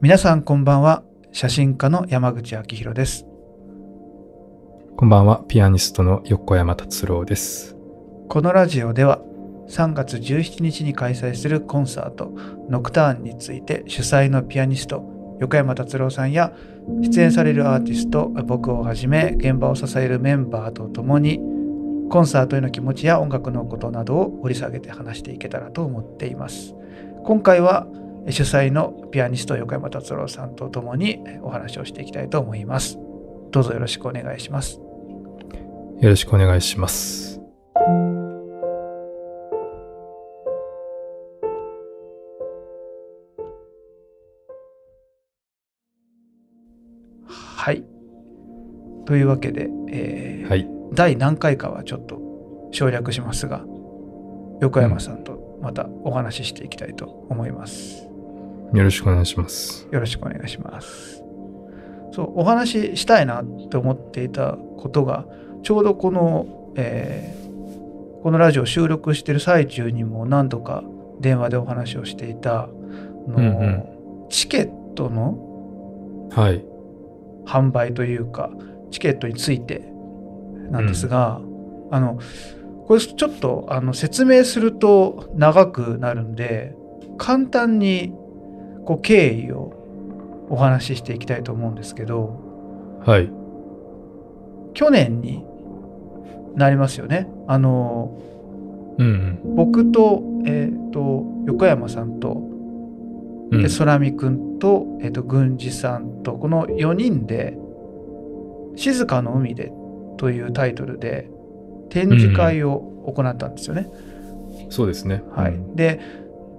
皆さんこんばんは。写真家の山口昭弘です。こんばんは。ピアニストの横山達郎です。このラジオでは3月17日に開催するコンサートノクターンについて主催のピアニスト横山達郎さんや出演されるアーティスト僕をはじめ現場を支えるメンバーと共にコンサートへの気持ちや音楽のことなどを掘り下げて話していけたらと思っています。今回は主催のピアニスト横山達郎さんと共にお話をしていきたいと思います。どうぞよろしくお願いします。よろしくお願いします。はい。というわけで、えーはい。第何回かはちょっと省略しますが横山さんとまたお話ししていきたいと思います、よろしくお願いします。よろしくお願いします。そうお話ししたいなって思っていたことがちょうどこの、えーこのラジオ収録してる最中にも何度か電話でお話をしていたあの、うんうん。チケットのはい。販売というかチケットについてなんですが、あのこれちょっとあの説明すると長くなるんで簡単にこう経緯をお話ししていきたいと思うんですけどはい。去年になりますよね。あのうん僕と,、えー、と横山さんとうん。で空見くんと,、えー、と郡司さんとこの4人で「静かの海で」というタイトルで展示会を行ったんですよね。そうですね。はい。うん。で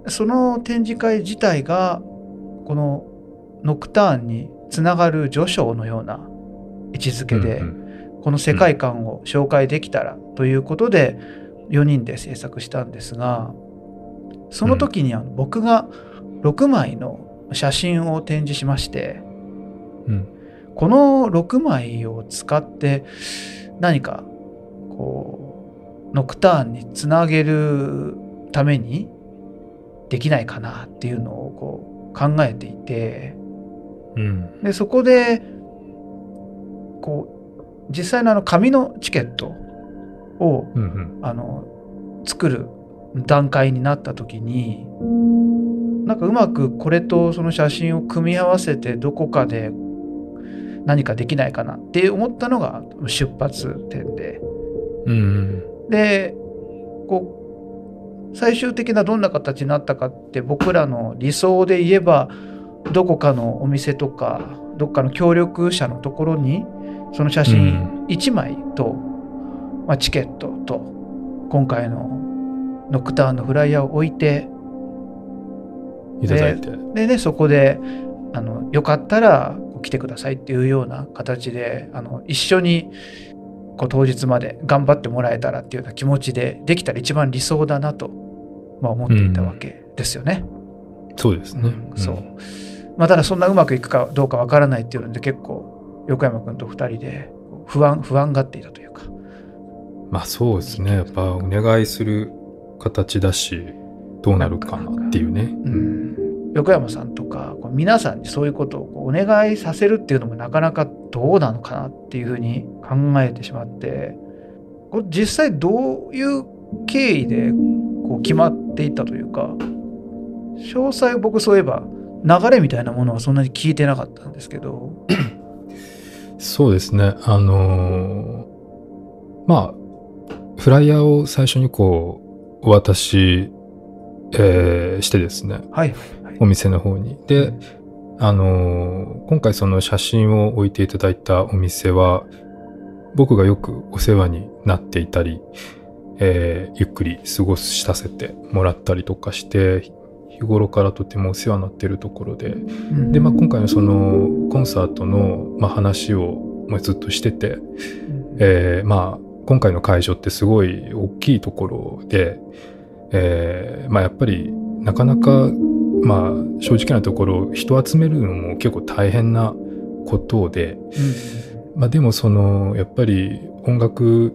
その展示会自体がこのノクターンにつながる序章のような位置づけで、うんこの世界観を紹介できたらということで4人で制作したんですがその時にあの僕が6枚の写真を展示しましてうん。この6枚を使って何かこうノクターンにつなげるためにできないかなっていうのをこう考えていてうん。でそこでこう実際のあの紙のチケットをうんうん。あの作る段階になった時になんかうまくこれとその写真を組み合わせてどこかで何かできないかなって思ったのが出発点で。うん。でこう最終的などんな形になったかって僕らの理想で言えばどこかのお店とかどっかの協力者のところにその写真1枚と、まあ、チケットと今回のノクターンのフライヤーを置いていただいて。でねそこであのよかったら来てくださいっていうような形であの一緒にこう当日まで頑張ってもらえたらっていうような気持ちでできたら一番理想だなと、まあ、思っていたわけですよね。そうですね。うん。そう。まあ、ただそんなうまくいくかどうかわからないっていうので結構横山君と2人で不安不安がっていたというか。まあそうですね。やっぱお願いする形だしどうなるかなっていうね。うん横山さんとかこう皆さんにそういうことをこうお願いさせるっていうのもなかなかどうなのかなっていうふうに考えてしまってこれ実際どういう経緯でこう決まっていったというか詳細僕そういえば流れみたいなものはそんなに聞いてなかったんですけど。そうですね。あのーまあフライヤーを最初にこうお渡し、えーしてですね。はいはいお店の方に。であのー今回その写真を置いていただいたお店は僕がよくお世話になっていたり、えーゆっくり過ごさせてもらったりとかして日頃からとてもお世話になっているところで。うん。で、まあ、今回のそのコンサートの、まあ、話をまあずっとしてて、えーまあ今回の会場ってすごい大きいところで、えーまあやっぱりなかなかまあ正直なところ人を集めるのも結構大変なことで、まあでもそのやっぱり音楽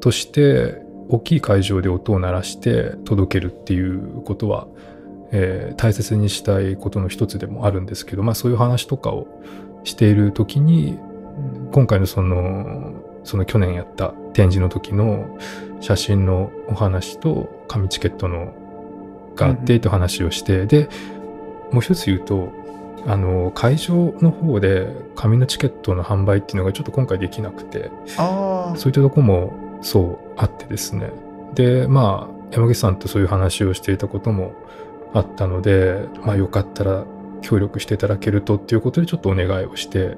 として大きい会場で音を鳴らして届けるっていうことは、えー大切にしたいことの一つでもあるんですけど、まあそういう話とかをしている時に、今回のその、その去年やった展示の時の写真のお話と紙チケットのがあってと話をして、で、もう一つ言うと、あの、会場の方で紙のチケットの販売っていうのがちょっと今回できなくて、ああ、そういったとこもそうあってですね。で、まあ、山口さんとそういう話をしていたこともあったので、まあよかったら協力していただけるとっていうことでちょっとお願いをして、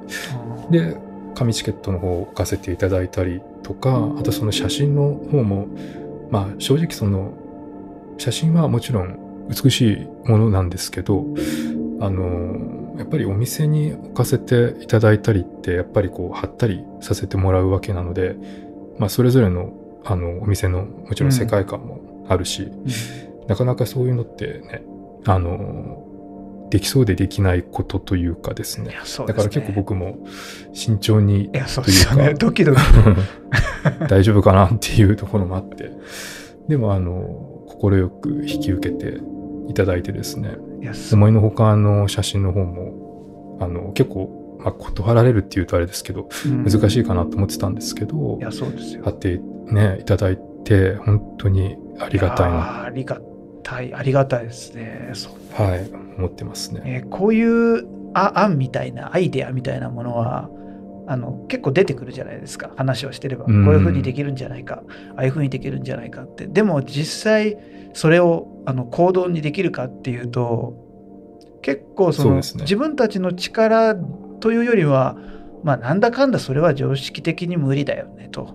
で、紙チケットの方を置かせていただいたりとか、あとその写真の方も、まあ正直その、写真はもちろん美しいものなんですけど、あの、やっぱりお店に置かせていただいたりって、やっぱりこう貼ったりさせてもらうわけなので、まあそれぞれのあのお店のもちろん世界観もあるし、うんなかなかそういうのってね、あの、できそうでできないことというかですね。すねだから結構僕も慎重に。というかドキドキ。大丈夫かなっていうところもあって。でも、あの、快く引き受けていただいてですね、思いのほかあの写真の方も、あの、結構、まあ、断られるっていうとあれですけど、うん難しいかなと思ってたんですけどい、や、そうですよ。貼ってね、いただいて、本当にありがたいな、やーありがたい、ありがたいですね。はい、思ってますね。えーこういうあ案みたいな、アイデアみたいなものは、あの結構出てくるじゃないですか。話をしてれば、うん。こういうふうにできるんじゃないか。ああいうふうにできるんじゃないかって。でも実際それをあの行動にできるかっていうと結構そのね。自分たちの力というよりはまあなんだかんだそれは常識的に無理だよねと、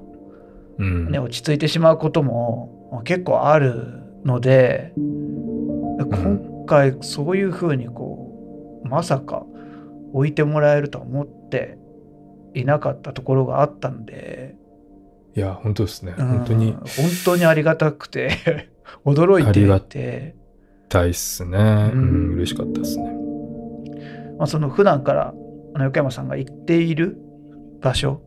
うん。ね、落ち着いてしまうこともまあ結構あるので、今回そういうふうにこうまさか置いてもらえるとは思っていなかったところがあったんで、いや、本当ですね。うん。本当に。本当にありがたくて。驚いていて、大っすね。ううんん、嬉しかったですね。まあ、その普段からあの横山さんが行っている場所。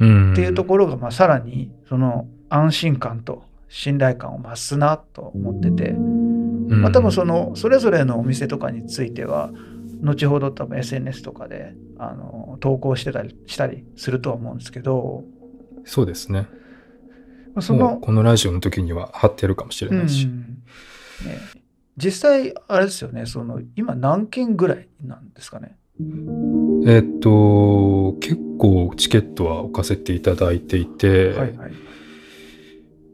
うん。っていうところがまあさらにその安心感と信頼感を増すなと思ってて、うん。まあ、多分そのそれぞれのお店とかについては後ほど多分 SNS とかであの投稿してたりしたりするとは思うんですけど。そうですね。そのこのラジオの時には貼ってるかもしれないし。うん。ね、実際あれですよね。その今何件ぐらいなんですかね？えっと、結構チケットは置かせていただいていて、はいはい。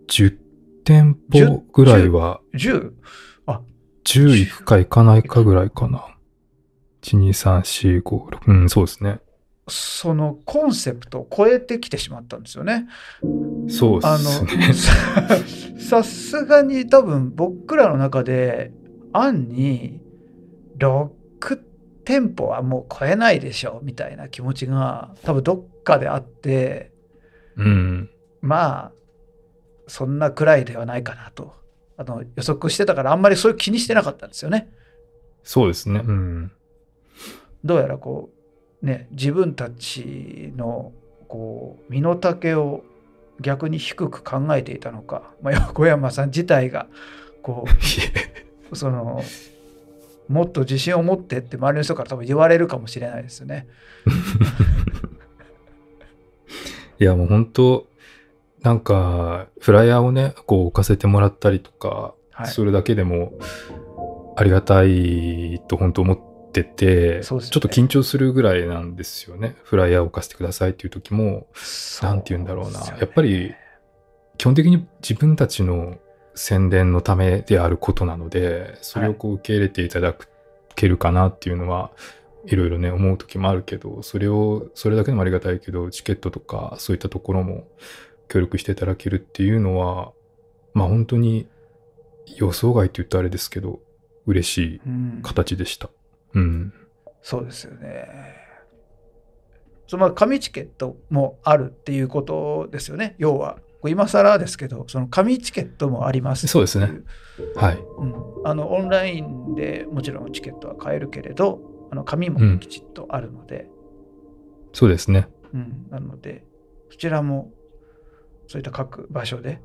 10店舗ぐらいは、10あ10行くか行かないかぐらいかな。1、2、3、4、5、6。うん、そうですね。そのコンセプトを超えてきてしまったんですよね。そうであすね。のささすがに多分僕らの中で案に6店舗はもう超えないでしょみたいな気持ちが多分どっかであってうん。まあそんなくらいではないかなとあの予測してたからあんまりそういう気にしてなかったんですよね。そうですね。うん。どうやらこうね自分たちのこう身の丈を逆に低く考えていたのか、まあ、横山さん自体がこうそのもっと自信を持ってって周りの人から多分言われるかもしれないですよね。いや、もう本当なんか、フライヤーをね、こう置かせてもらったりとか、はいそれだけでもありがたいと本当思ってて、そうですよねちょっと緊張するぐらいなんですよね。フライヤーを置かせてくださいっていう時も、なんて言うんだろうな。そうねやっぱり、基本的に自分たちの宣伝のためであることなので、それをこう受け入れていただけるかなっていうのは、いろいろね、思う時もあるけど、それを、それだけでもありがたいけど、チケットとかそういったところも協力していただけるっていうのは、まあ本当に予想外って言ったらあれですけど、嬉しいうん形でした。うん。そうですよね。そのまあ紙チケットもあるっていうことですよね。要は、今更ですけど、その紙チケットもありますそうですね。はい。うん、あのオンラインでもちろんチケットは買えるけれど、あの紙うんもきちっとあるので、そうですね。うんなので、そちらもそういった各場所で、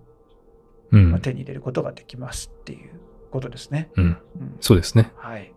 うん。まあ手に入れることができますっていうことですね。うん。うんそうですね。はい。